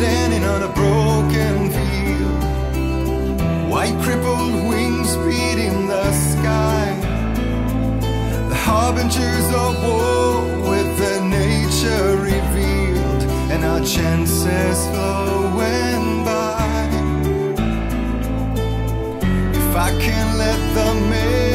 standing on a broken field. White crippled wings beating the sky. The harbingers of war with the nature revealed, and our chances flowing by. If I can let the man.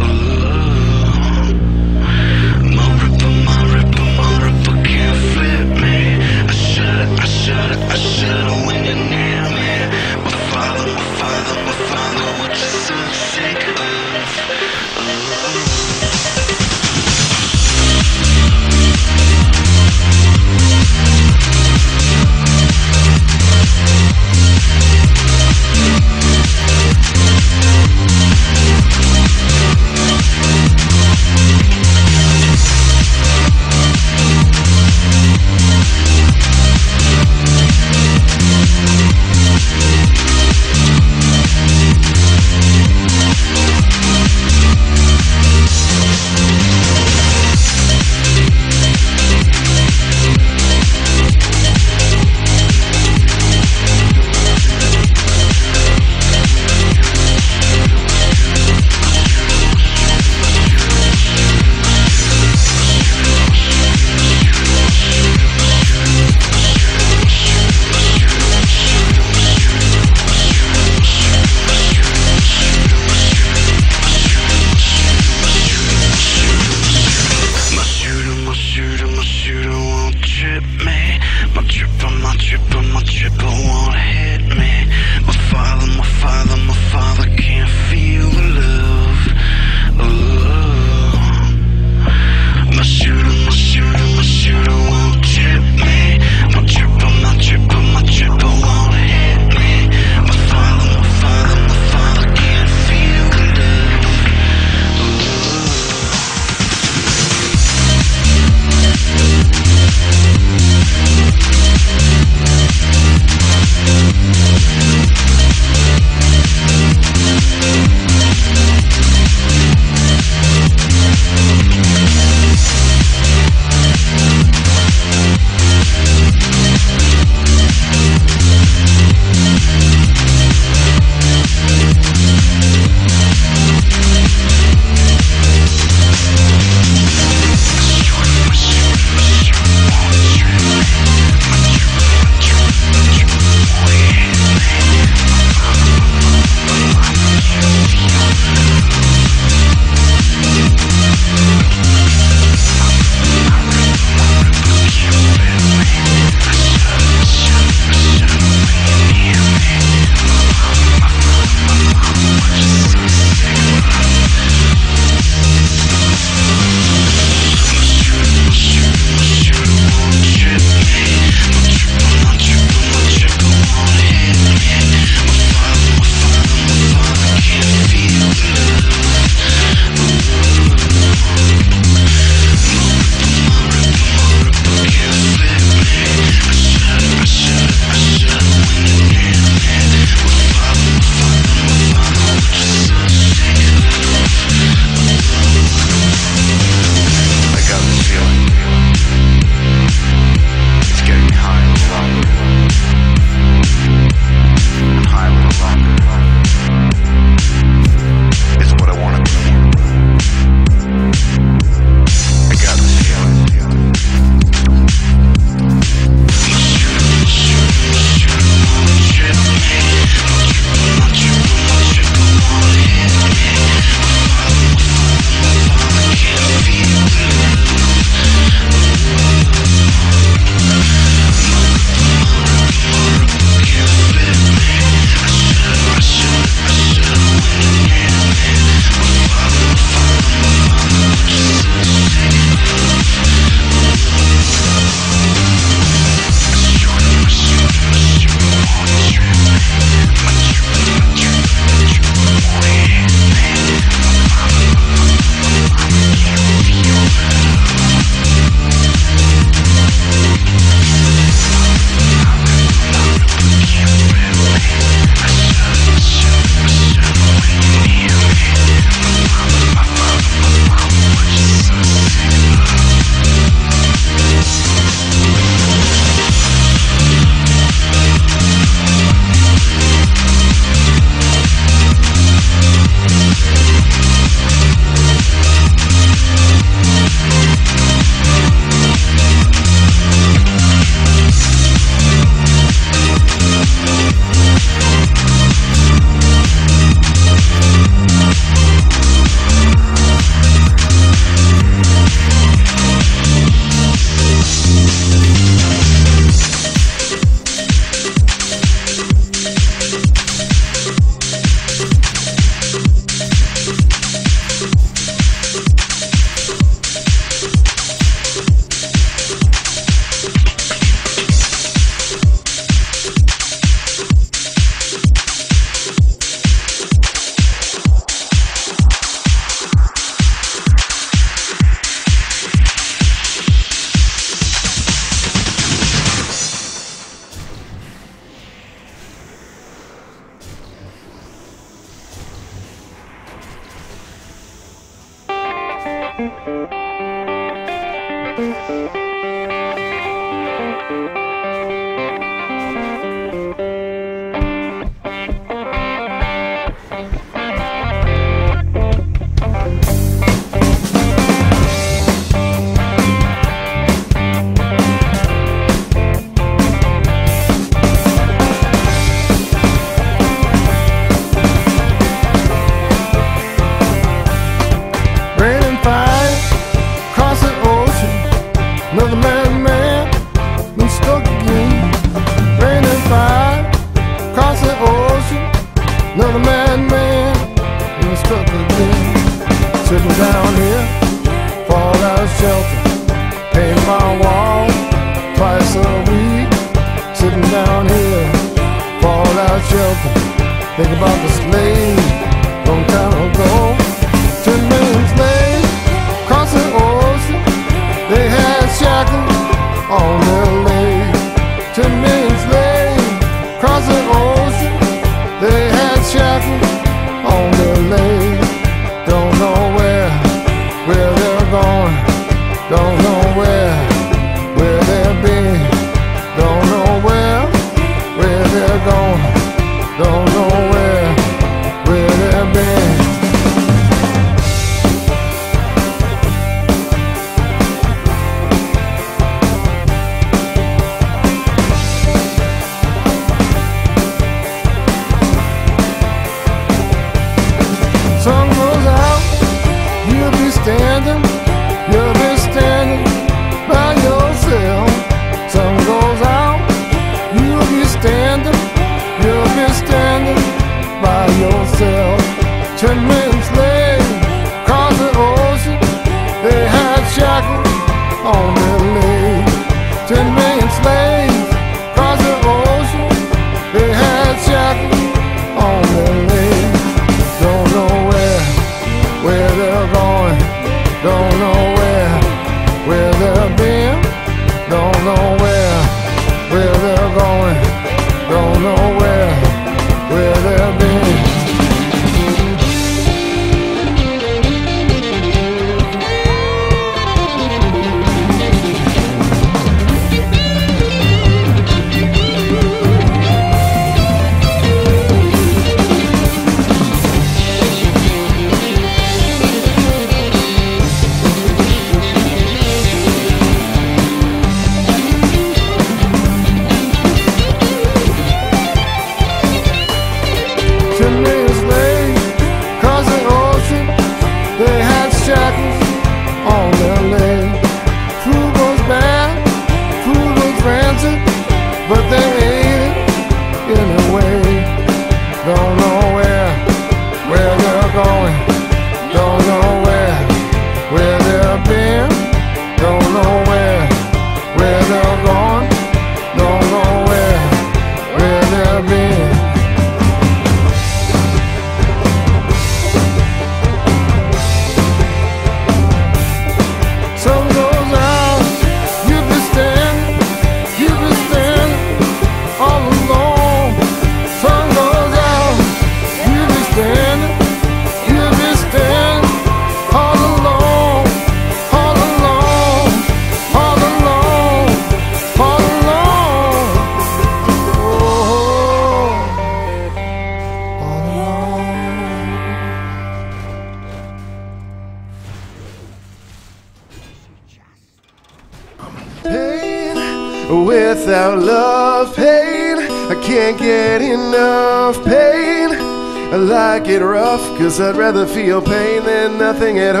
Cause I'd rather feel pain than nothing at all.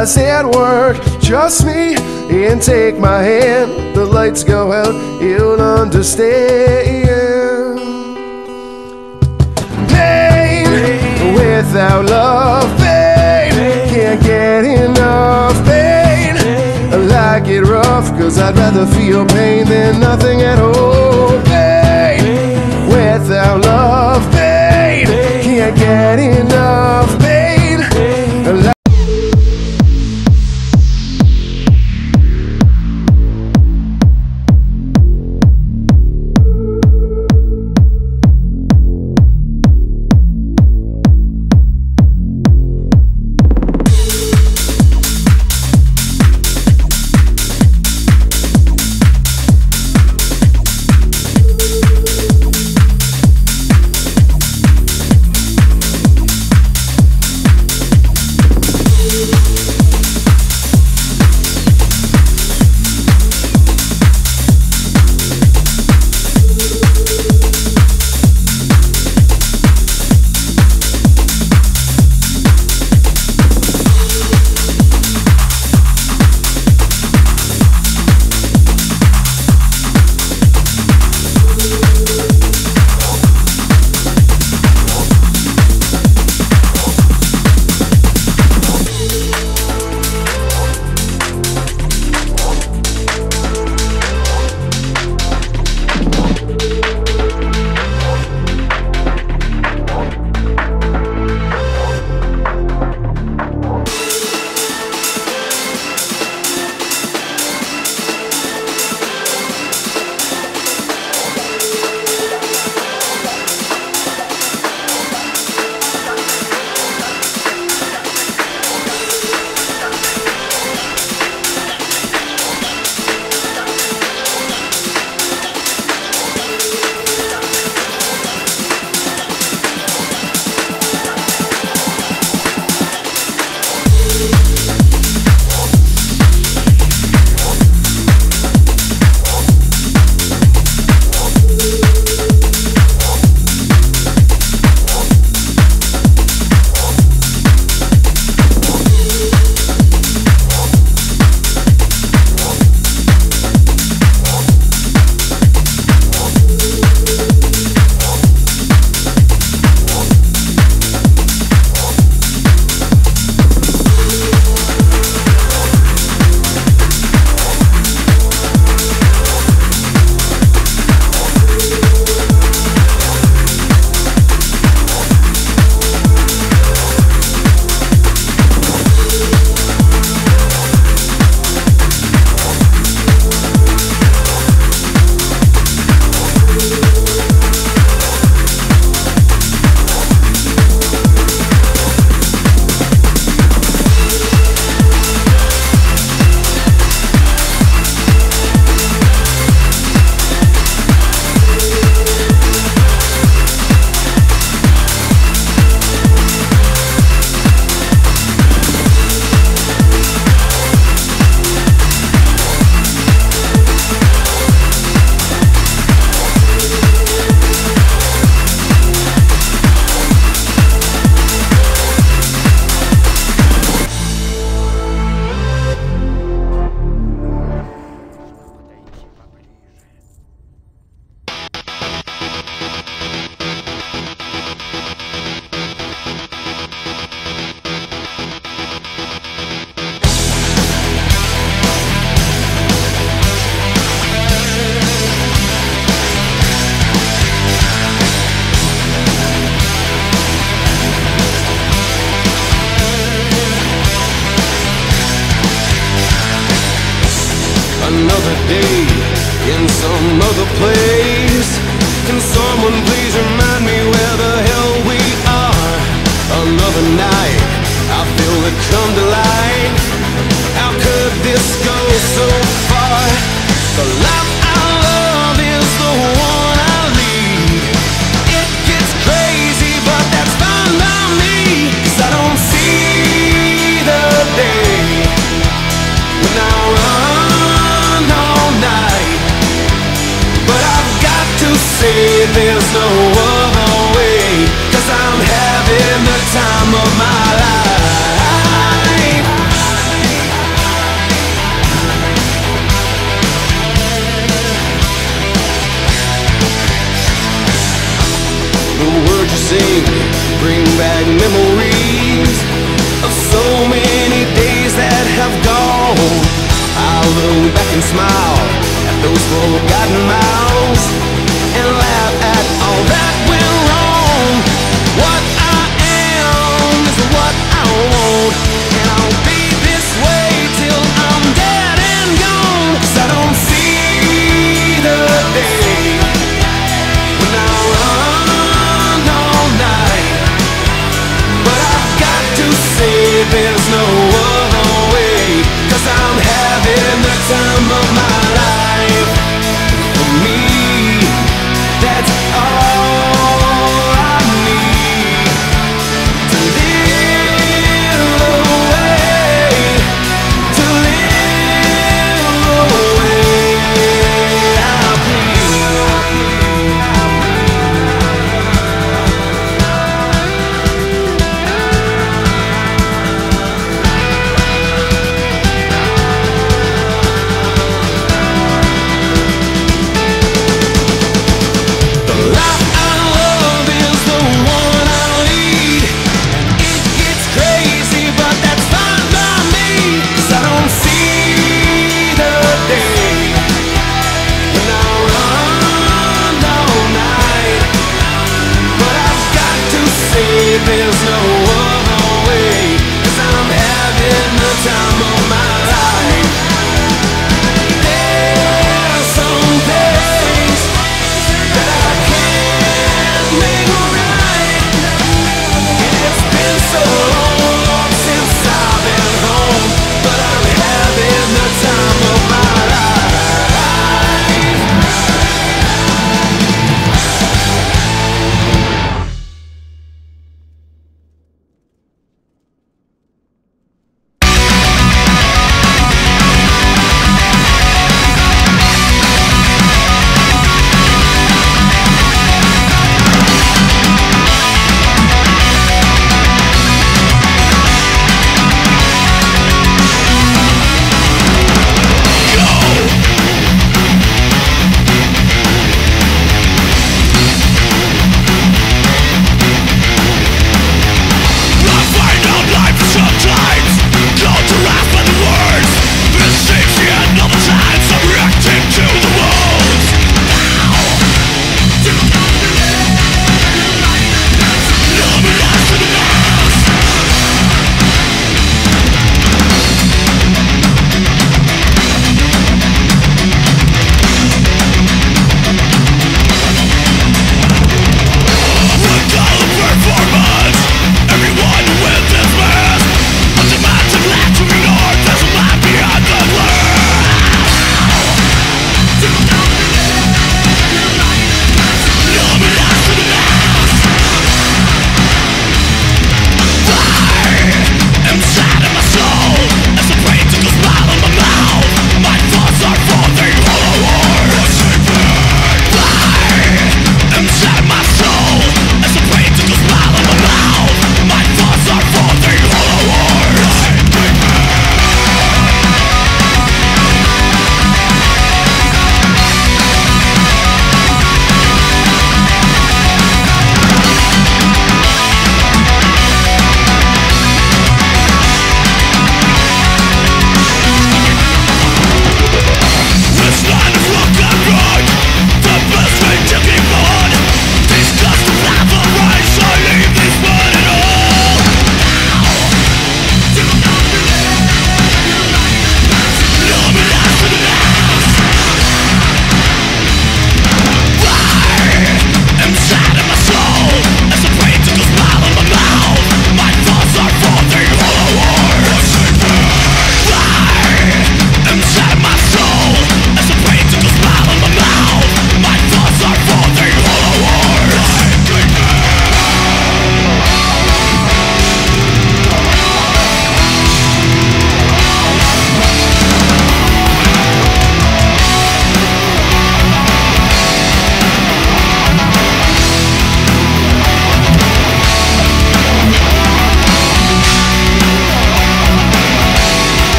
Does it work. Trust me and take my hand. The lights go out, you'll understand. Pain without love, pain can't get enough. Pain I like it rough, cause I'd rather feel pain than nothing at all. memories of so many days that have gone. I'll look back and smile at those forgotten miles.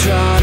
Try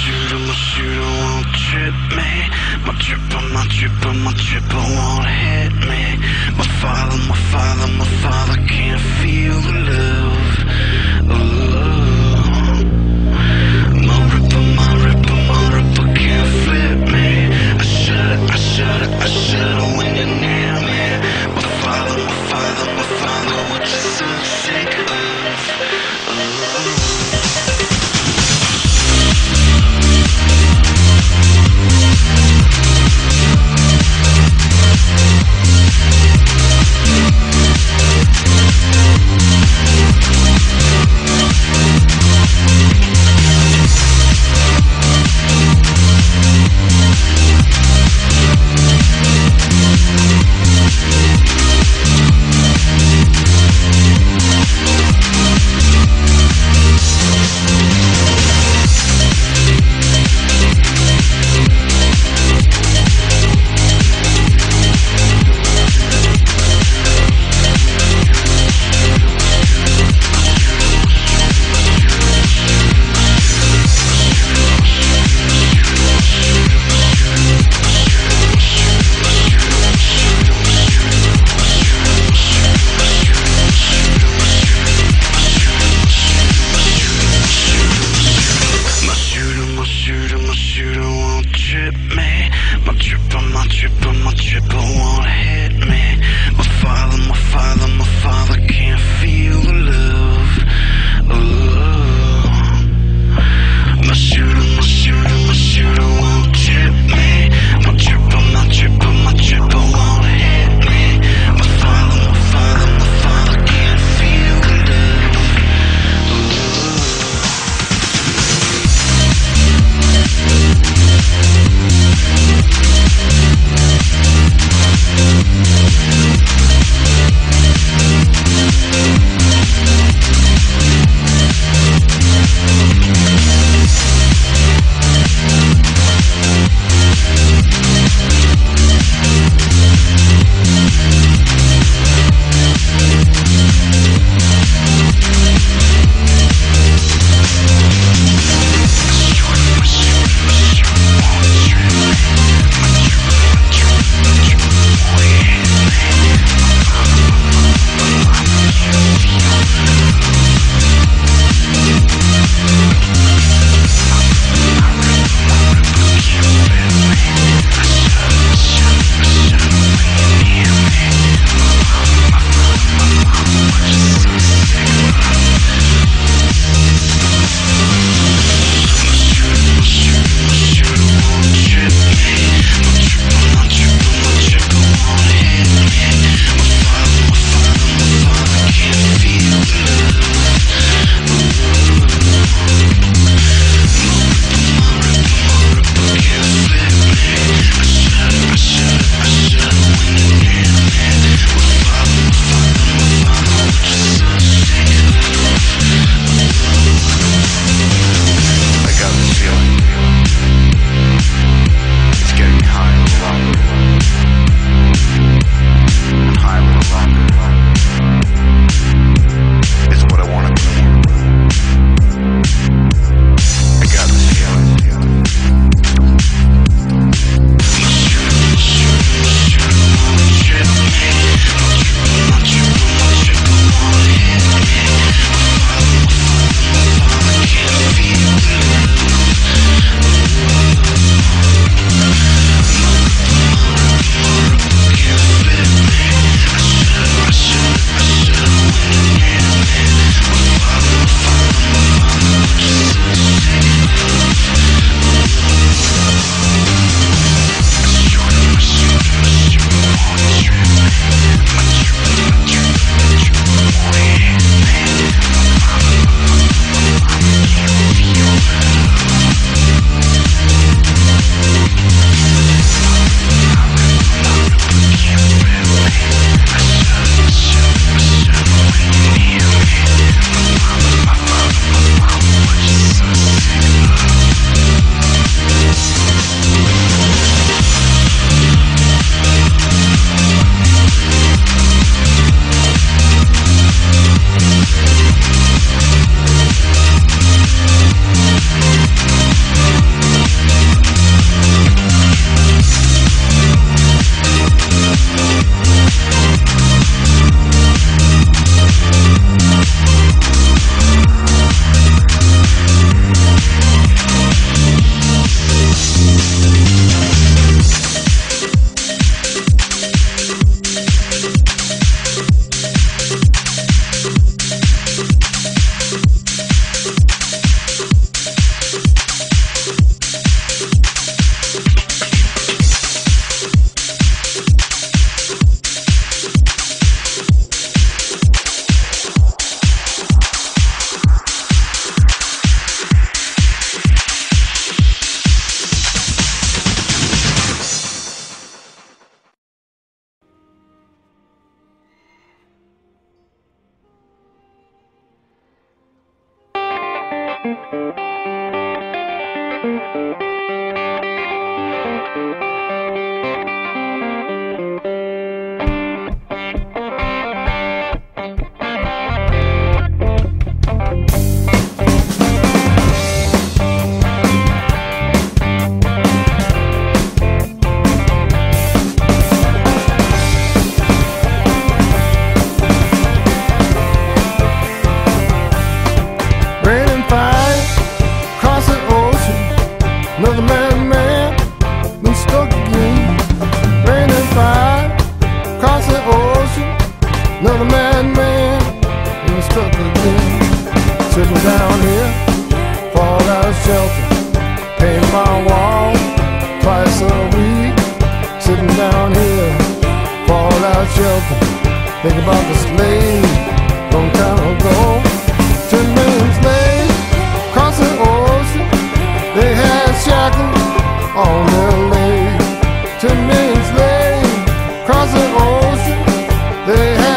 shooter, my shooter, won't trip me. My tripper, my tripper, my tripper won't hit me. My father, my father, my father can't feel the love. Oh. My ripper, my ripper, my ripper can't flip me. I shudder, I shudder, I when you're near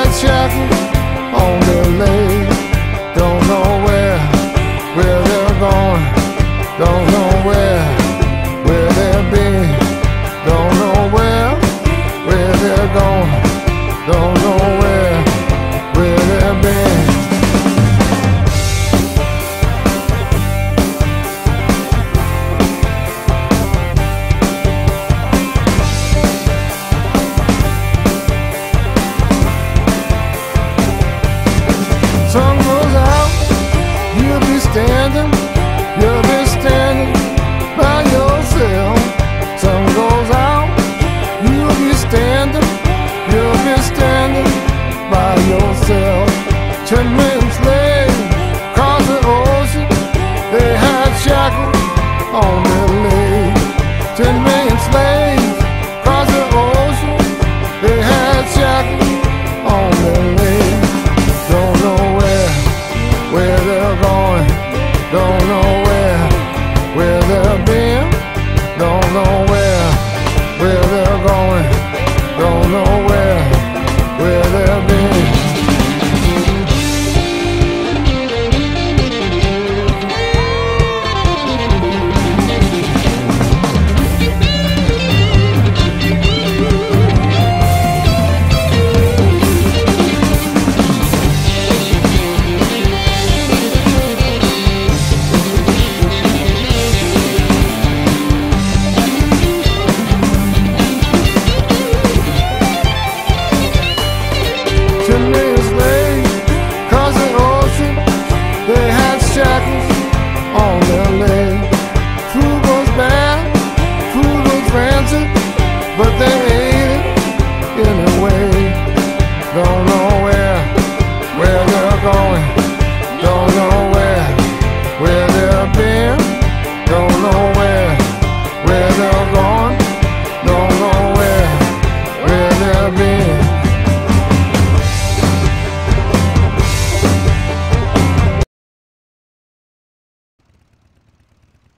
They